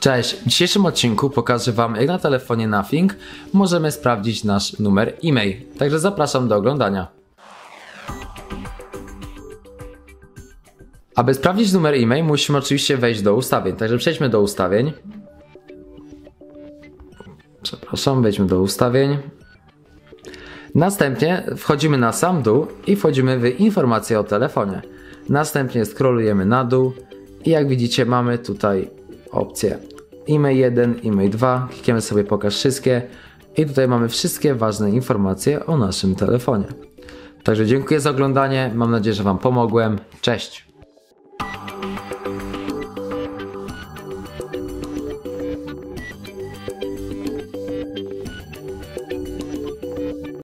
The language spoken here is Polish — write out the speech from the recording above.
Cześć, w dzisiejszym odcinku pokażę Wam jak na telefonie Nothing możemy sprawdzić nasz numer e-mail. Także zapraszam do oglądania. Aby sprawdzić numer e-mail musimy oczywiście wejść do ustawień, także przejdźmy do ustawień. Przepraszam, wejdźmy do ustawień. Następnie wchodzimy na sam dół i wchodzimy w informacje o telefonie. Następnie scrollujemy na dół i jak widzicie mamy tutaj opcję e-mail 1, e-mail 2, klikniemy sobie pokaż wszystkie i tutaj mamy wszystkie ważne informacje o naszym telefonie. Także dziękuję za oglądanie, mam nadzieję, że Wam pomogłem. Cześć!